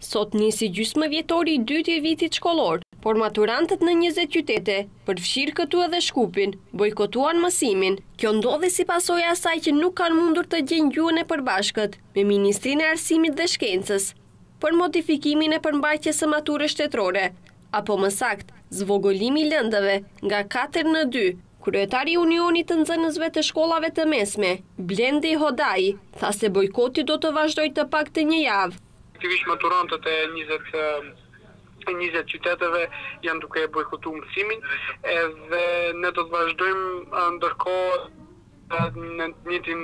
Sot nisi gjysmëvjetori i dytë i vitit shkollor, por maturantët në njëzet qytete, përfshirë këtu edhe Shkupin, bojkotuan mësimin. Kjo ndodhi si pasojë e asaj që nuk kanë mundur të gjejnë gjuhën e përbashkët me Ministrinë e Arsimit dhe Shkencës për modifikimin e përmbajtjes së maturës shtetërore, apo më saktë, zvogëlimi i lëndëve nga katër në dy. Kryetari i Unionit të Nxënësve të Shkollave të Mesme, Blendi Hodaj, tha se bojkoti do të vazhdojë të paktën një javë. Aktualisht maturantët e njëzet e njëzet qyteteve janë duke e bojkotu mësimin edhe ne do të vazhdojmë ndërkohë në të njëjtin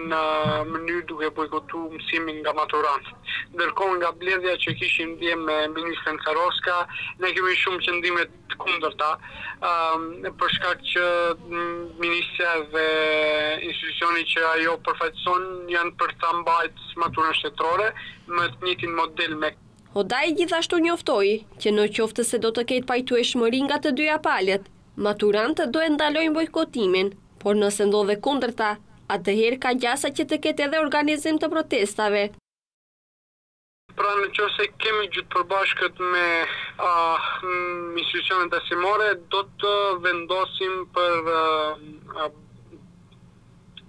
mënyrë duke bojkotu mësimin nga maturantët. Ndërkohë nga mbledhja që kishim dje me ministren Carovska, ne kemi shumë qëndrime të kundërta, për shkak që ministrja dhe institucioni që ajo përfaqëson janë për ta mbajt maturën shtetërore, me të njëjtin model me. Hodaj gjithashtu njoftoi që në qoftë se do të ketë pajtueshmëri nga të dyja palët, maturantët do e ndalojnë bojkotimin, por nëse ndodh e kundërta, atëherë ka gjasa që të ketë edhe organizim të protestave. Pra në qoftë se kemi gjuhë të përbashkët me institucionet arsimore do të vendosim për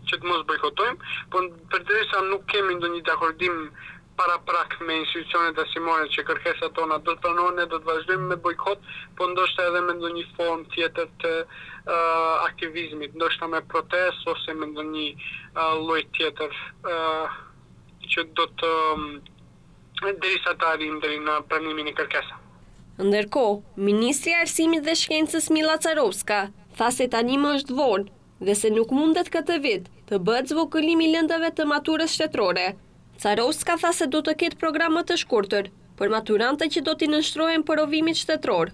që të mos bojkotojmë, por përderisa nuk kemi ndonjë dakordim paraprak me institucionet arsimore që kërkesat tona do të pranohen ne do të vazhdojmë me bojkot, po ndoshta edhe me ndonjë formë tjetër të aktivizmit, ndoshta me protestë ose me ndonjë lloj tjetër që do të derisa të arrijmë deri në pranimin e kërkesave. Ndërkohë, ministrja e Arsimit dhe Shkencës Mila Carovska tha se tani më është vonë dhe se nuk mundet këtë vit të bëhet zvogëlim i lëndëve të maturës shtetërore. Carovska tha se do të ketë program më të shkurtër për maturantët që do t'i nënshtrohen provimit shtetëror.